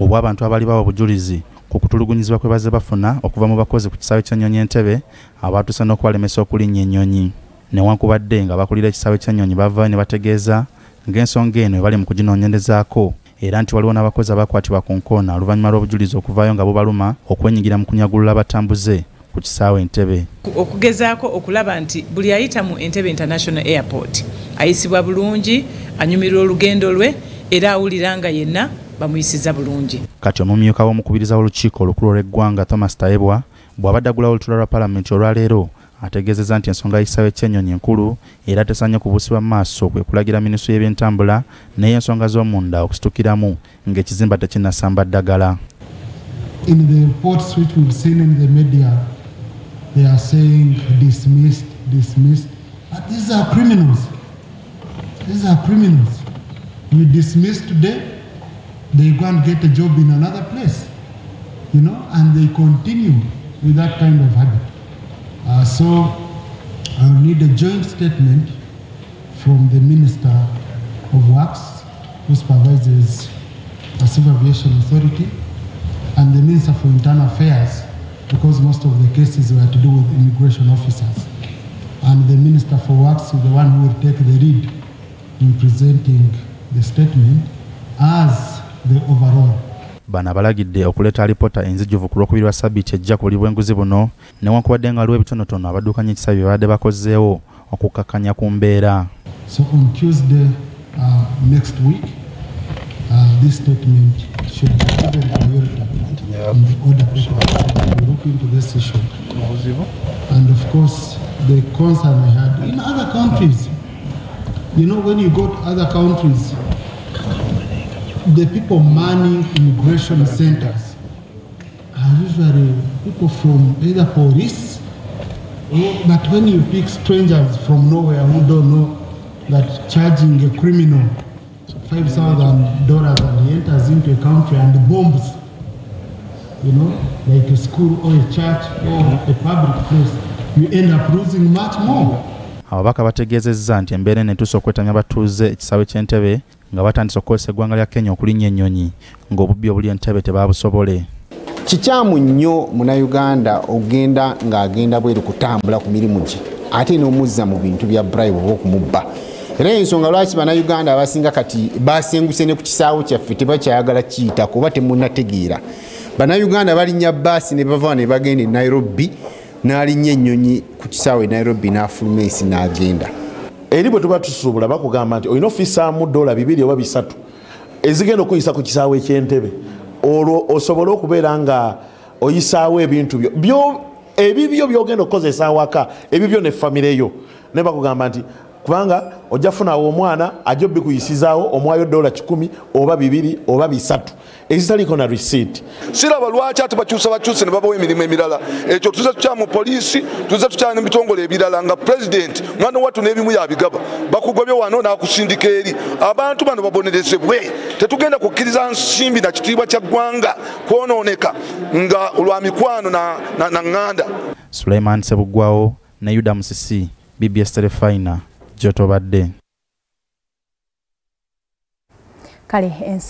obwa abantu abali bawa obujulizi ku kutulugunyizibwa kwe bazze bafuna okuva mu bakozi ku kisaawe ky'ennyonyi entebe abaatuuse n'okubalemesa okulinnya ennyonyi. Newankubadde nga bakulira ekisaawe ky'ennyonyi bavaayo ne bategeeza ng'ensonga eno ebali mu kuginoonyerezaako era nti waliwo n'abakozi abakwatibwa ku nkoona oluvannyuma lw'obujulizi okuvaayo nga bubaluma okwenyigira mu kunyagulula abatambuze ku kisaawe entebe okugezaako okulaba nti buli ayita mu entebe international airport ayisibwa bulungi anyumirwa olugendo lwe era awulira nga yenna bamuyisiza bulungi kati omumyuka w'omukubiriza w'olukiiko olukulu olw'eggwanga thomas tayebwa bw'abadde agulawo olutuula lwa paalamenti olwaleero ategeezezza nti ensonga y'ekisaawe ky'ennyonyi nkulu era tesaanye kubuusibwa mu maaso kwe kulagira minisitule y'ebyentambula n'ey'ensonga z'omunda okusitukiramu ng'ekizimba tekinnasamba ddagala in the reports which we've seen in the media, they are saying dismissed, dismissed. But these are criminals. These are criminals. You dismiss today, they go and get a job in another place, you know, and they continue with that kind of habit. Uh, so I will need a joint statement from the Minister of Works, who supervises the Civil Aviation Authority, and the Minister for Internal Affairs, because most of the cases were to do with immigration officers. And the Minister for Works is the one who will take the lead in presenting the statement as the overall. bano abalagidde okuleeta alipoota enzijuvu ku lwokubiri lwa sabbiiti ejja ku buli bw'enguzi buno newankubadde nga waliwo ebitonotono abaddukanya ekisaabe bye babadde bakozeewo okukakkanya ku mbeera So on Tuesday uh, next week, uh, this statement should be given priority in the order paper. We look into this issue. And of course, the concern I had in other countries, you know, when you go to other countries, the people manning immigration centers are usually people from either police or, but when you pick strangers from nowhere who don't know that charging a criminal five thousand dollars and he enters into a country and bombs, you know, like a school or a church or a public place, you end up losing much more. ababaka bategeezezza nti embeera eno etuuse okwetamya batuuze ekisaawe ky'entebe nga batandise okukozesa eggwanga lya kenya okulinnya ennyonyi ng'obubbi obuli entebe tebabusobole. Kikyamu nnyo munauganda ogenda ng'agenda bweru kutambula ku mirimu gye ate n'omuzza mu bintu bya bribe oba okumubba. Era ensonga lwaki bannayuganda abasinga kati basenguse ne ku kisaawo kyaffe tebakyayagala kiyitako oba temunategeera? Bannayuganda balinnya baasi ne bava ne bagenda e nairobi n'alinnya ennyonyi ku kisaawo e nairobi n'afuluma ensi n'agenda eri bwe tuba tusuubula bakugamba nti olina ofisaamu dola bibiri oba bisatu ezigenda okuyisa ku kisaawo ekyentebe. Olwo osobole okubeera nga oyisaawo ebintu byo. Byo ebibyo byogenda okukozesa awaka ebibyo ne famire yo. Naye bakugamba nti kubanga ojja funawo omwana ajja obikuyisizaawo omwayo dola kikumi oba bibiri oba bisatu. Ezitaliko na receipt. Siraba lwaki ate bakyusa bakyuse ne babawo emirimu emirala? Ekyo tuze tukya mu poliisi tuze tukya ne bitongole ebirala nga pulezidenti mwana wattu n'ebimu yabigaba. Bakugobye wano n'akusindika eri. Abantu bano babonerezebwe. Tetugenda kukkiriza nsimbi na kitiibwa kya ggwanga kwonooneka nga lwa mikwano na, ŋŋanda. Suleiman sebuggwawo ne yuda musisi bbs telefina gyotobadde kale enso